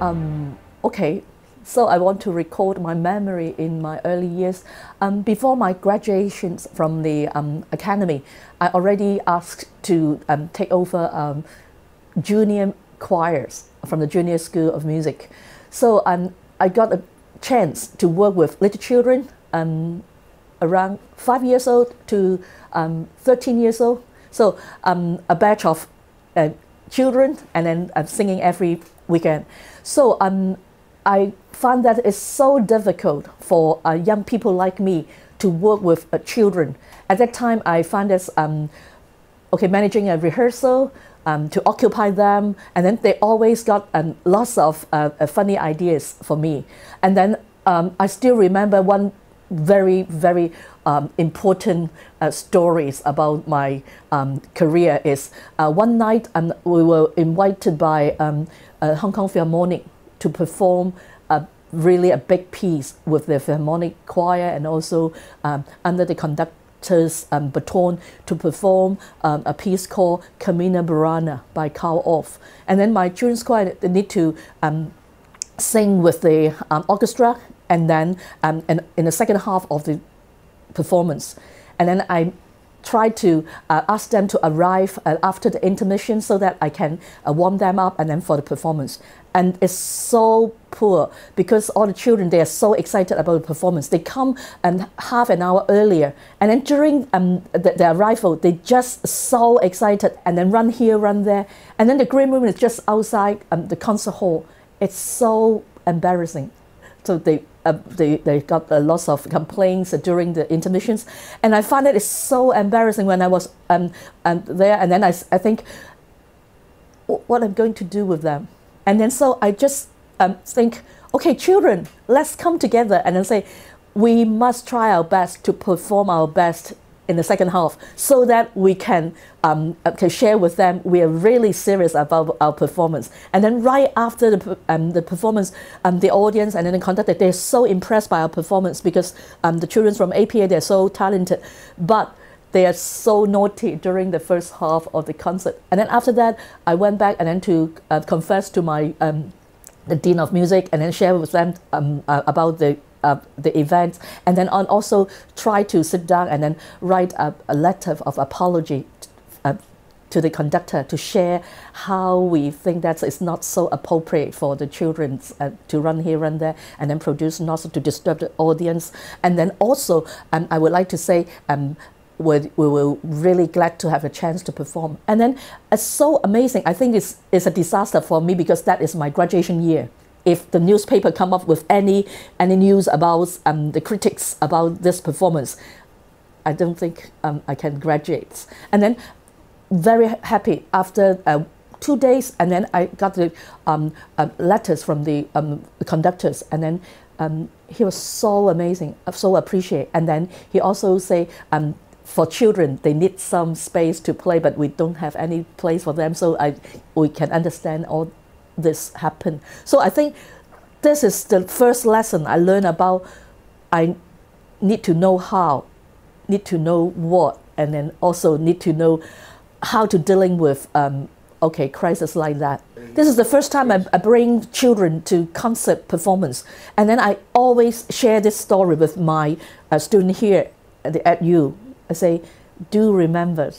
Um, okay, so I want to record my memory in my early years. Um, before my graduation from the um, academy, I already asked to um, take over um, junior choirs from the Junior School of Music. So um, I got a chance to work with little children um, around five years old to 13 years old. So a batch of uh, children and then I'm singing every weekend. So um, I find that it's so difficult for uh, young people like me to work with uh, children. At that time, I found this um, okay managing a rehearsal um, to occupy them, and then they always got um, lots of uh, uh funny ideas for me. And then um, I still remember one very very um, important uh, stories about my um, career is uh, one night um, we were invited by um, Hong Kong Philharmonic to perform a really a big piece with the Philharmonic Choir and also um, under the conductor's um, baton to perform a piece called Carmina Burana by Carl Orff. And then my children's choir they need to sing with the orchestra and then um, and in the second half of the performance. And then I try to uh, ask them to arrive uh, after the intermission so that I can uh, warm them up and then for the performance. And it's so poor because all the children, they are so excited about the performance. They come um, half an hour earlier and then during um, the, the arrival, they just so excited and then run here, run there. And then the green room is just outside um, the concert hall. It's so embarrassing. So they uh, they, they got a lot of complaints during the intermissions. And I find that it is so embarrassing when I was um, um, there. And then I, I think, what I'm going to do with them. And then so I just um, think, okay, children, let's come together and then say, we must try our best to perform our best in the second half so that we can, um, uh, can share with them we are really serious about our performance. And then right after the, um, the performance, um, the audience and then the conductor, they're so impressed by our performance because um, the children from APA, they're so talented. But they are so naughty during the first half of the concert. And then after that, I went back and then to uh, confess to my um, the dean of music and then share with them um, uh, about the uh, the event, and then on also try to sit down and then write a, a letter of apology uh, to the conductor to share how we think that it's not so appropriate for the children uh, to run here and there and then produce not to disturb the audience. And then also, um, I would like to say, um, we we were really glad to have a chance to perform. And then it's so amazing. I think it's, it's a disaster for me because that is my graduation year if the newspaper come up with any any news about um, the critics about this performance, I don't think um, I can graduate. And then very happy after uh, two days, and then I got the um, uh, letters from the um, conductors, and then um, he was so amazing, uh, so appreciate. And then he also say um, for children, they need some space to play, but we don't have any place for them. So I, we can understand all this happen. So I think this is the first lesson I learned about I need to know how, need to know what, and then also need to know how to dealing with um, okay crisis like that. This is the first time I, I bring children to concert performance, and then I always share this story with my uh, student here at, at U. I say, do remember